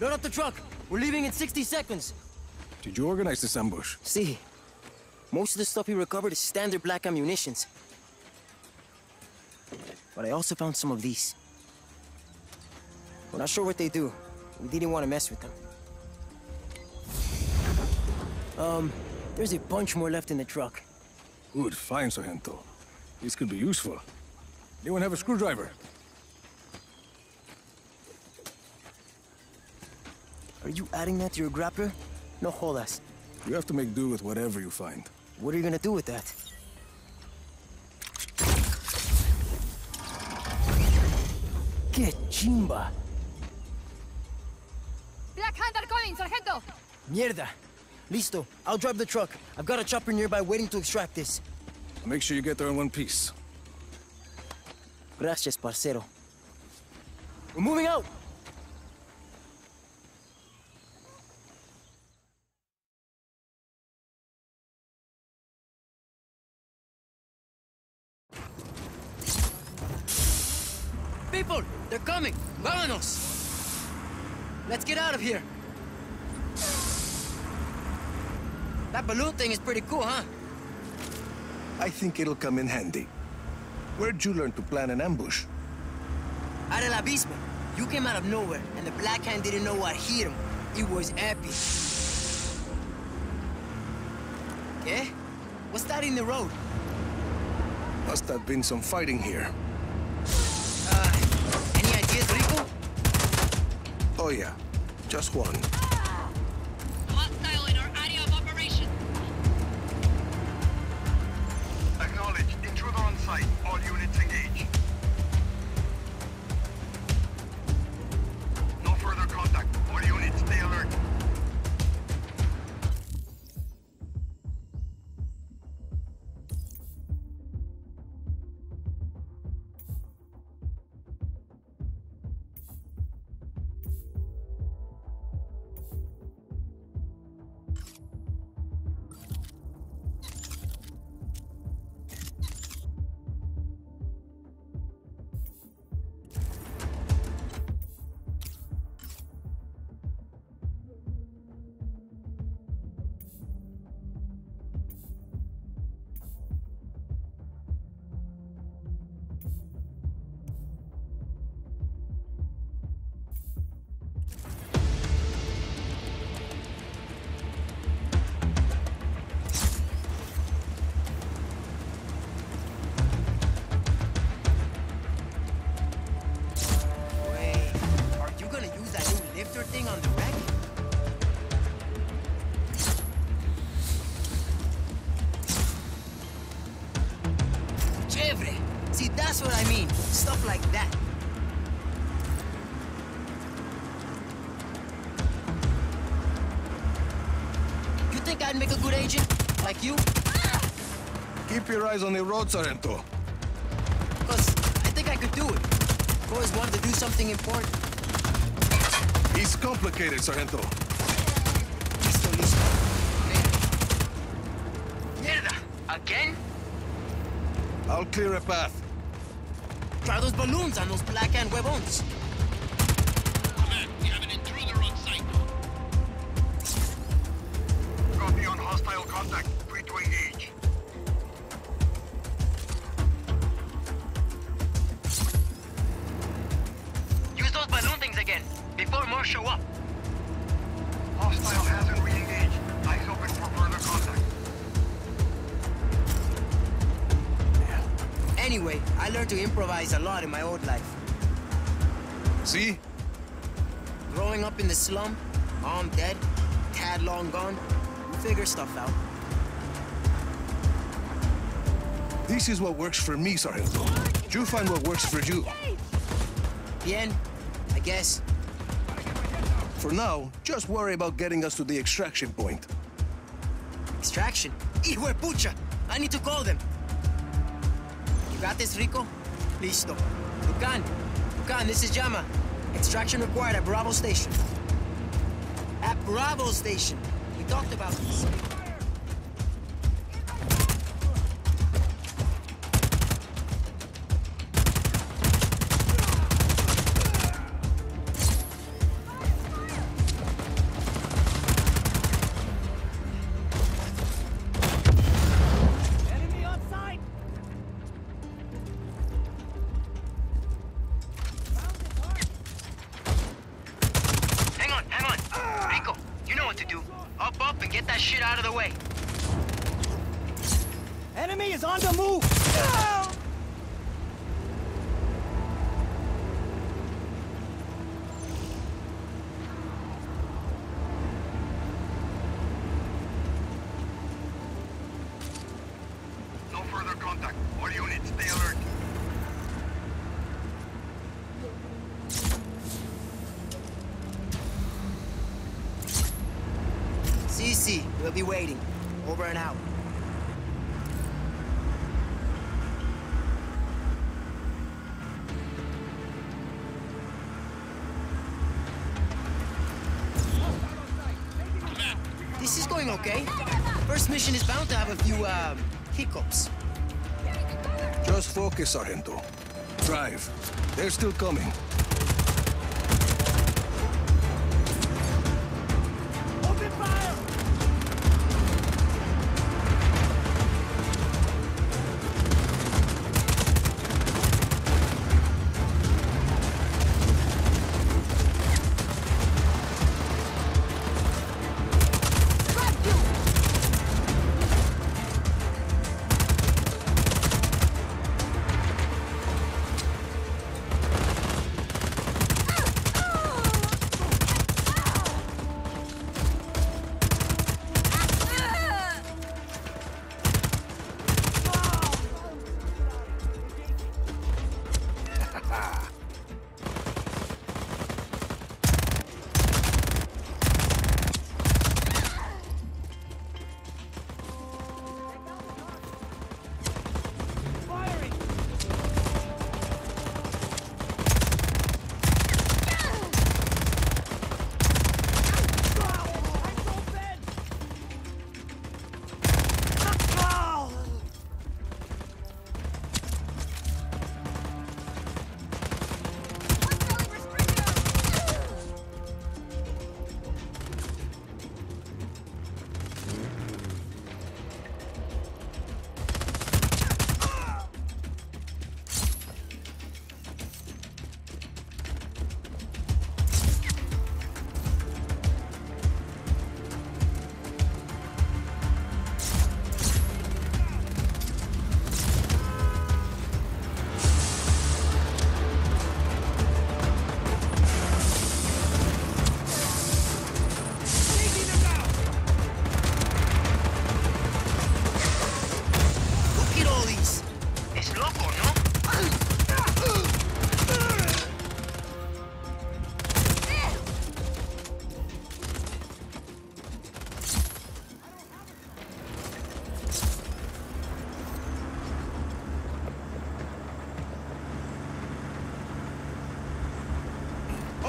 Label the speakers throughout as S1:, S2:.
S1: Load up the truck. We're leaving in 60 seconds.
S2: Did you organize this ambush?
S1: See, most of the stuff we recovered is standard black ammunitions. But I also found some of these. We're not sure what they do. We didn't want to mess with them. Um, there's a bunch more left in the truck.
S2: Good, fine, Sargento. This could be useful. Anyone have a screwdriver?
S1: Are you adding that to your grappler? No jodas.
S2: You have to make do with whatever you find.
S1: What are you gonna do with that? Que chimba!
S3: Black Hunter coming, Sargento!
S1: Mierda! Listo, I'll drive the truck. I've got a chopper nearby waiting to extract this.
S2: Make sure you get there in one piece.
S1: Gracias, parcero. We're moving out! People! They're coming! Vámonos! Let's get out of here! That balloon thing is pretty cool, huh?
S4: I think it'll come in handy. Where'd you learn to plan an ambush?
S1: Out of la Abismo. You came out of nowhere, and the Black Hand didn't know what hit him. It was epic. ¿Qué? What's that in the road?
S4: Must have been some fighting here. Oh yeah, just one.
S1: Think I'd make a good agent? Like you?
S4: Keep your eyes on the road, Sargento.
S1: Because I think I could do it. I've always wanted to do something important.
S4: He's complicated, Sargento.
S1: Listo, listo. Mierda! Again?
S4: I'll clear a path.
S1: Try those balloons on those black hand huevons.
S5: Copy on hostile contact. Free to engage.
S1: Use those balloon things again, before more show up.
S5: Hostile hasn't re-engaged. Eyes open for further contact.
S1: Anyway, I learned to improvise a lot in my old life.
S4: See?
S1: Growing up in the slum, mom dead, dad long gone, you figure stuff out.
S4: This is what works for me, Sargento. You find what works for you.
S1: Bien, I guess.
S4: For now, just worry about getting us to the extraction point.
S1: Extraction. Hijo pucha! I need to call them. You got this, Rico? Listo. Lucan. Lucan, this is Jama. Extraction required at Bravo Station. At Bravo Station. Talked about this. We'll be waiting. Over and out. This is going okay. First mission is bound to have a few, um, hiccups.
S4: Just focus, Sargento. Drive. They're still coming.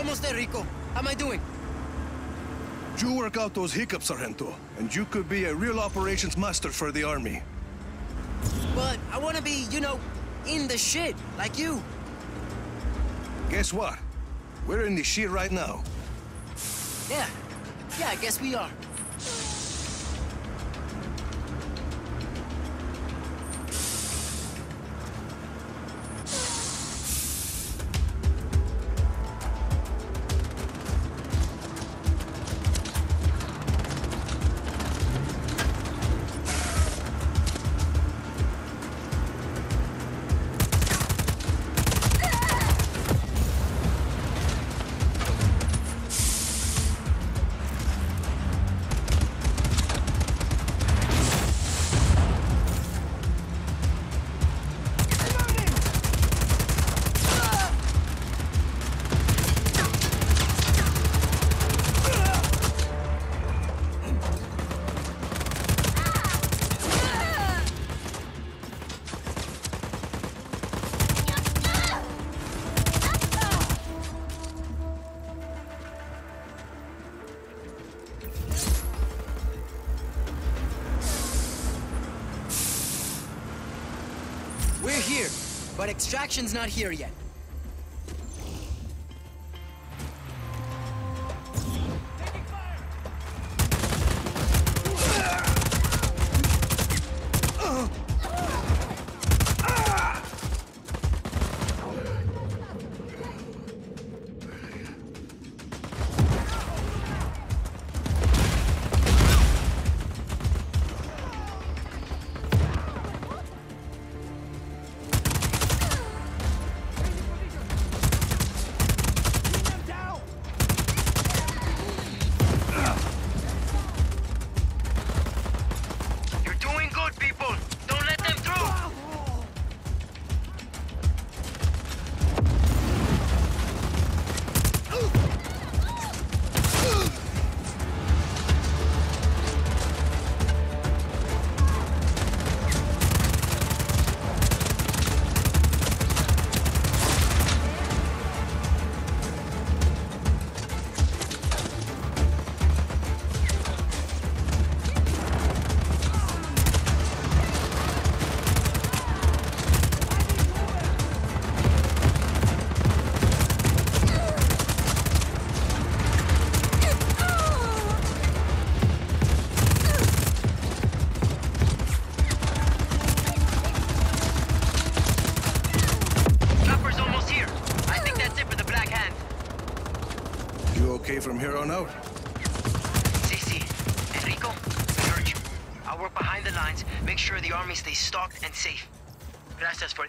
S1: Almost there, Rico. How am I doing?
S4: You work out those hiccups, Sargento, and you could be a real operations master for the army.
S1: But I want to be, you know, in the shit, like you.
S4: Guess what? We're in the shit right now.
S1: Yeah. Yeah, I guess we are. Extraction's not here yet. Here
S4: on out?
S1: CC, Enrico, Serge, I'll work behind the lines, make sure the army stays stocked and safe. Gracias for...